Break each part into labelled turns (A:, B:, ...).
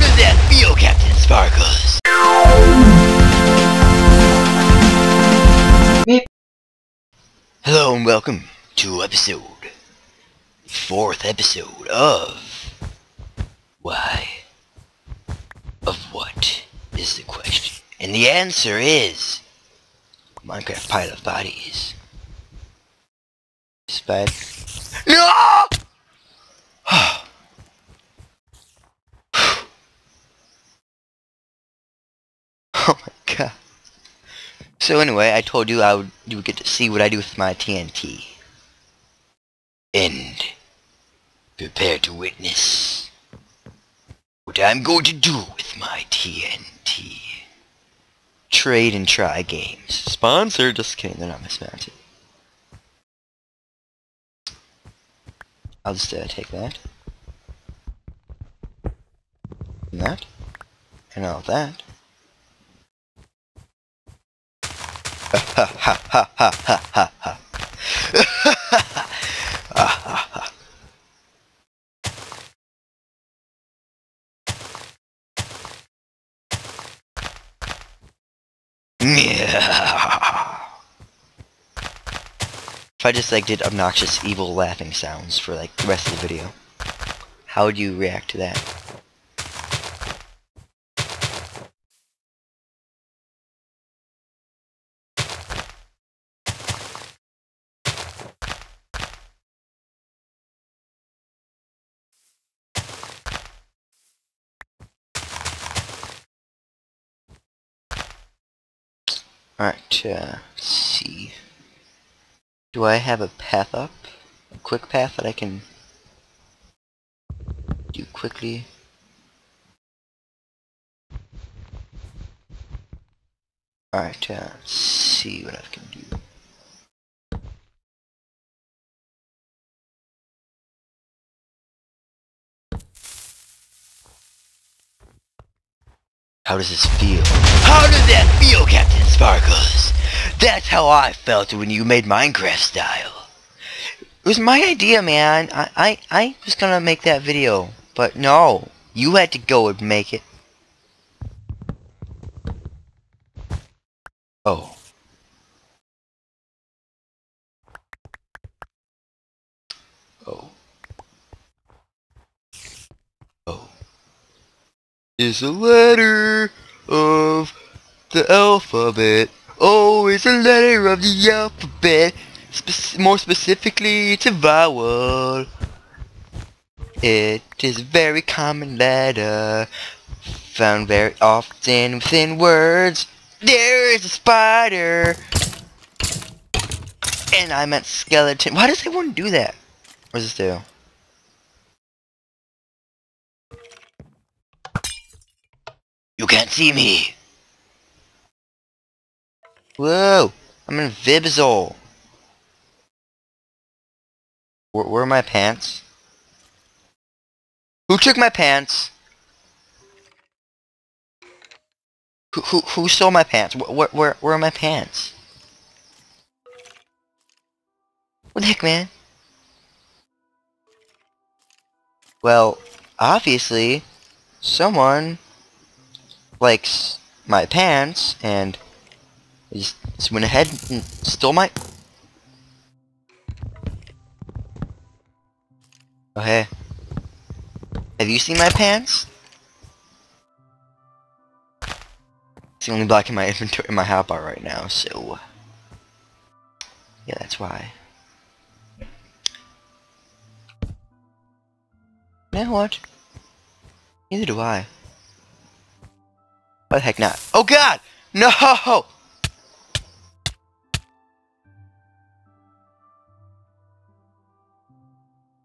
A: does that feel, CaptainSparklez? Hello and welcome to episode, fourth episode of Why? Of what is the question? And the answer is Minecraft Pile of Bodies. Spad. No! oh my god. So anyway, I told you I would you would get to see what I do with my TNT. And prepare to witness what I'm going to do with my TNT. Trade and try games. Sponsor? Just kidding, they're not sponsored. I'll just uh, take that. And that. And all that. Ha ha ha ha ha ha. If I just like did obnoxious evil laughing sounds for like the rest of the video, how would you react to that? Alright, uh, let's see. Do I have a path up? A quick path that I can do quickly? Alright, uh, let's see what I can do. How does this feel? How does that feel, CaptainSparklez? That's how I felt when you made Minecraft style. It was my idea, man. I, I, I was gonna make that video. But no. You had to go and make it. Oh. Oh. Oh. Is a letter of the alphabet. Oh, it's a letter of the alphabet. Spe more specifically, it's a vowel. It is a very common letter, found very often within words. There is a spider. And I meant skeleton. Why does everyone do that? What does this do? You can't see me. Whoa! I'm in Vibzol. Where, where are my pants? Who took my pants? Who, who, who stole my pants? Where, where, where are my pants? What the heck, man? Well, obviously, someone likes my pants and just, went ahead and stole my... Oh, hey. Have you seen my pants? It's the only black in my inventory in my hotbar right now, so... Yeah, that's why. Know what? Neither do I. Why the heck not? Oh god! No!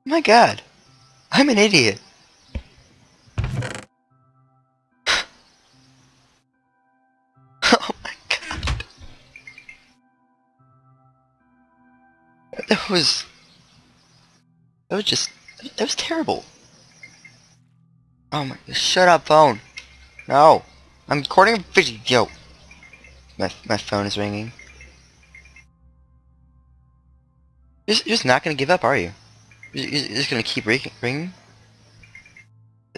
A: My god. I'm an idiot. oh my god. That was... That was just... That was terrible. Oh my... Shut up, phone. No. I'm recording a video. My my phone is ringing. You're just, not gonna give up, are you? You're, you're just gonna keep ringing?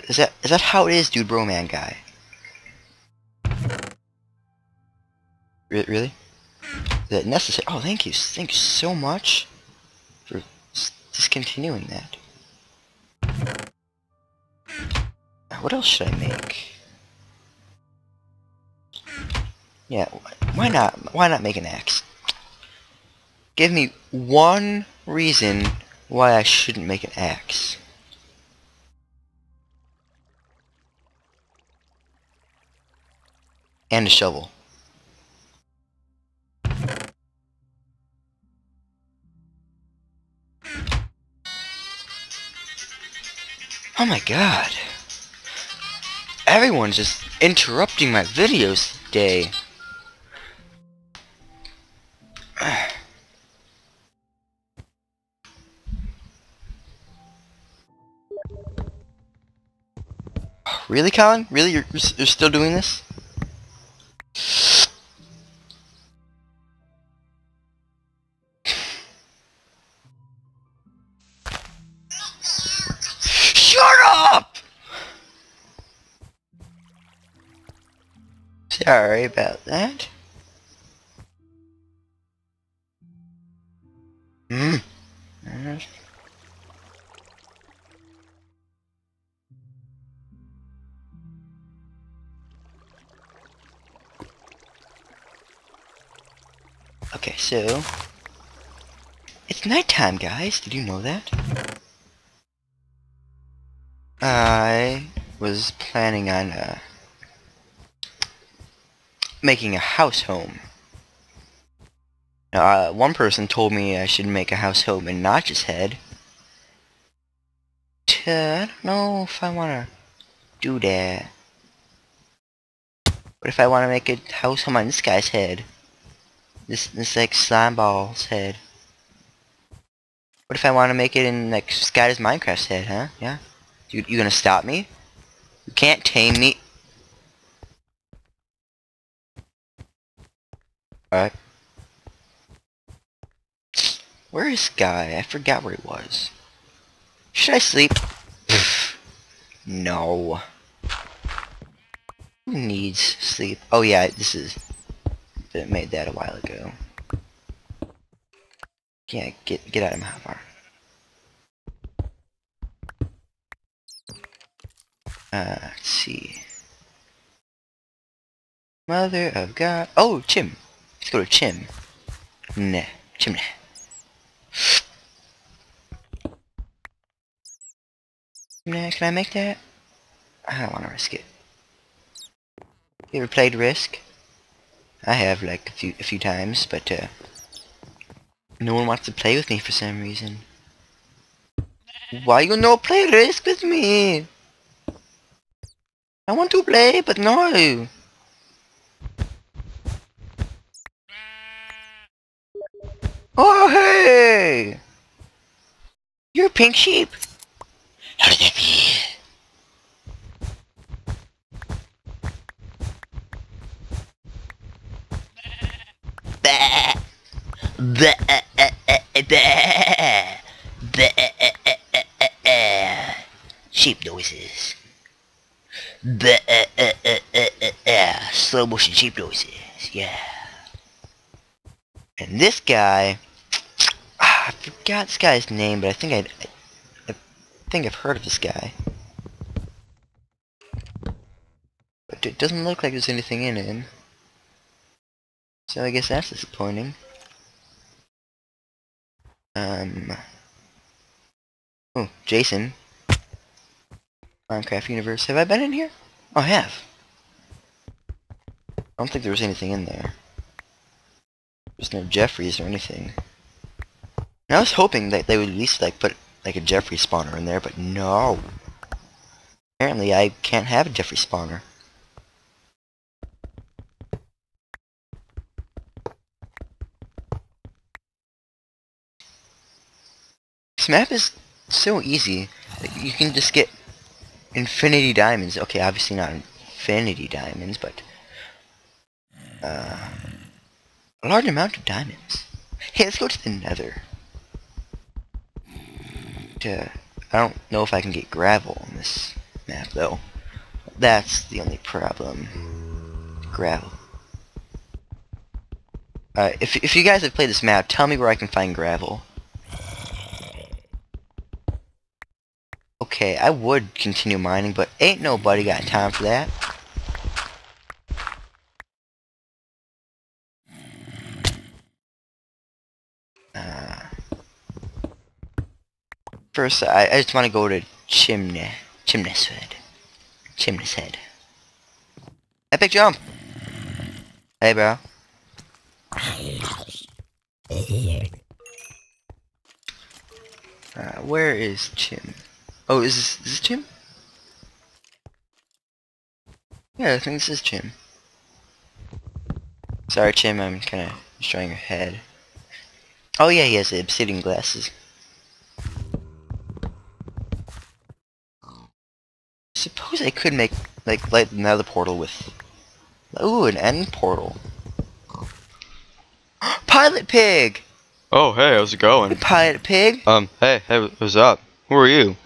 A: Is that is that how it is, dude, bro, man, guy? Re really? Is that necessary? Oh, thank you, thank you so much for discontinuing that. What else should I make? Yeah, why not? Why not make an axe? Give me one reason why I shouldn't make an axe. And a shovel. Oh my god. Everyone's just interrupting my videos today. Really, Colin? Really? You're, you're still doing this? Shut up! Sorry about that. So... It's nighttime, guys. Did you know that? I was planning on, uh... Making a house home. Uh, one person told me I should make a house home in Notch's head. I don't know if I want to do that. What if I want to make a house home on this guy's head? This this like slime ball's head. What if I want to make it in like Sky's Minecraft's head, huh? Yeah. You you gonna stop me? You can't tame me. Alright. Where is Sky? I forgot where he was. Should I sleep? no. Who needs sleep? Oh yeah, this is that made that a while ago. Yeah, get get out of my hotbar. Uh, let's see. Mother of God. Oh, Chim. Let's go to Chim. Nah, Chimney. Nah, can I make that? I don't want to risk it. You ever played Risk? I have like a few a few times, but uh, no one wants to play with me for some reason. Why you no play Risk with me? I want to play, but no. Oh hey! You're a pink sheep. How did that be? Sheep noises. Slow motion sheep noises. Yeah. And this guy, I forgot this guy's name, but I think I, I think I've heard of this guy. But it doesn't look like there's anything in him. So I guess that's disappointing. Um. Oh, Jason. Minecraft Universe. Have I been in here? Oh, I have. I don't think there was anything in there. There's no Jeffries or anything. And I was hoping that they would at least like put like a Jeffrey spawner in there, but no. Apparently I can't have a Jeffrey spawner. This map is so easy. You can just get infinity diamonds. Okay, obviously not infinity diamonds, but uh, a large amount of diamonds. Hey, let's go to the nether. To, I don't know if I can get gravel on this map though. That's the only problem. Gravel. Uh, if, if you guys have played this map, tell me where I can find gravel. Okay, I would continue mining, but ain't nobody got time for that. Uh, first, I, I just want to go to Chimney. Chimney's Head. Chimney's Head. Epic jump! Hey, bro. Uh, where is Chim? Oh, is this, is this Chim? Yeah, I think this is Chim. Sorry, Chim, I'm kind of destroying your head. Oh yeah, he has the obsidian glasses. Suppose I could make, like, light another portal with... Ooh, an end portal. Pilot Pig!
B: Oh, hey, how's it going?
A: Pilot Pig!
B: Um, hey, hey, what's up? Who are you?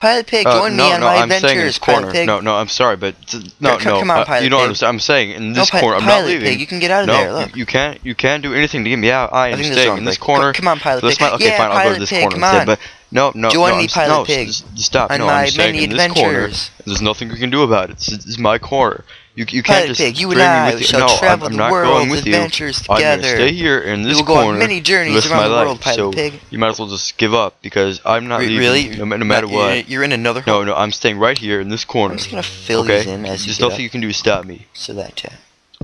A: Pilot Pig,
B: Uh,
A: join
B: no,
A: me on
B: no,
A: my
B: I'm saying
A: adventures,
B: this
A: Pilot
B: corner.
A: Pig.
B: No, no, I'm sorry, but no,
A: Come-
B: no,
A: come on,
B: uh,
A: Pilot
B: you don't understand. I'm saying in this
A: no,
B: corner, I'm
A: Pilot
B: not leaving.
A: Pig, you can get out of
B: no,
A: there, look.
B: You, you can't, you can't do anything to get me out. I
A: I
B: am
A: this
B: staying in this
A: like-
B: corner.
A: Come on, Pilot
B: This
A: Pig.
B: might, okay,
A: yeah,
B: fine, I'll go
A: Pilot
B: to this
A: Pig,
B: corner
A: come
B: instead.
A: on.
B: But no, no,
A: Join
B: no,
A: me,
B: I'm,
A: Pilot
B: no,
A: Pig,
B: stop.
A: on
B: no,
A: my
B: I'm staying in this corner. There's nothing we can do about it. It's, it's my corner. You, you can't
A: Pilot
B: just
A: Pig, you and
B: me
A: I
B: with you.
A: shall
B: no, I'm,
A: travel
B: I'm
A: the
B: not
A: world's
B: with you.
A: adventures
B: I'm
A: together.
B: stay here in this
A: will go on many journeys around
B: my
A: the
B: life.
A: world, Pilot
B: so
A: Pig.
B: you might as well just give up because I'm not leaving.
A: really?
B: No, no matter
A: You're-
B: what.
A: You're in another
B: No, no, I'm staying right here in this corner.
A: I'm just gonna fill
B: okay?
A: these in as you
B: There's
A: get
B: nothing
A: up,
B: you can do to stop me.
A: so that uh,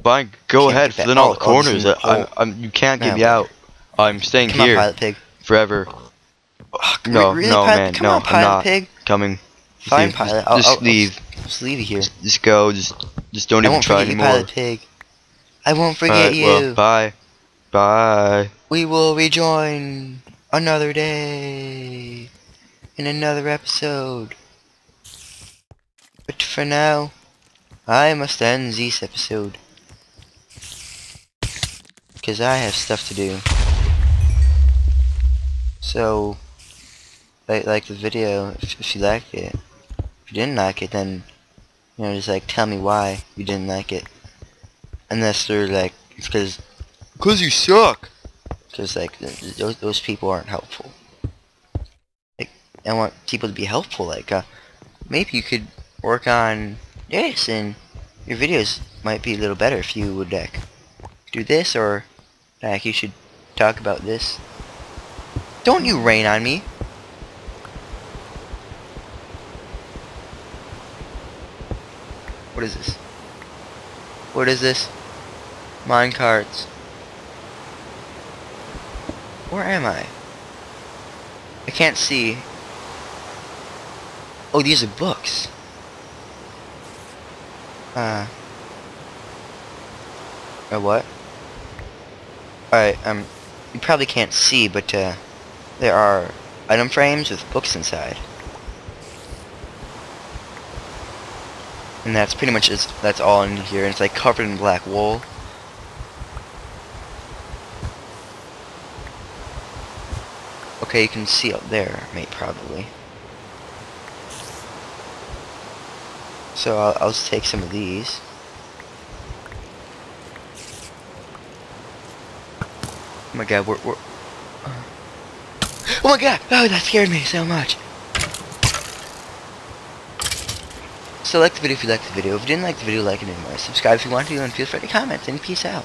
B: Fine, go ahead, fill in all the corners.
A: move-
B: I,
A: oh.
B: I'm, you can't get me out. I'm staying
A: come on,
B: here
A: Pilot Pig.
B: forever. No,
A: really,
B: no, man, no, I'm not.
A: Pig.
B: Coming.
A: Fine,
B: Just-
A: Pilot. I'll,
B: Just
A: I'll,
B: leave.
A: I'll just leave you here.
B: Just, just go. Just, just don't
A: I
B: even
A: won't
B: try
A: forget you,
B: anymore.
A: Pilot Pig. I won't forget
B: Alright,
A: you.
B: well, bye. Bye.
A: we will rejoin another day in another episode. But for now, I must end this episode. Because I have stuff to do. So, like, like the video if, if you liked it. Didn't like it, then, you know, just like tell me why you didn't like it. Unless they're like, it's because
B: Cause you suck.
A: because like th- th- those those people aren't helpful. Like I want people to be helpful. Like uh, maybe you could work on this, and your videos might be a little better if you would like do this, or like you should talk about this. Don't you rain on me? What is this? What is this? Mine cards. Where am I? I can't see. Oh, these are books. Uh. Or what? Alright, um, you probably can't see, but, uh, there are item frames with books inside. And that's pretty much is that's all in here, and it's like covered in black wool. Okay, you can see up there, mate, probably. So I'll, I'll just take some of these. Oh my god, we're... we're uh, oh my god! Oh, that scared me so much! So like the video if you liked the video. If you didn't like the video, like it anyway. Subscribe if you want to, and feel free to comment, and peace out.